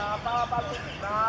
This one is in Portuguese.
Não, fala pra.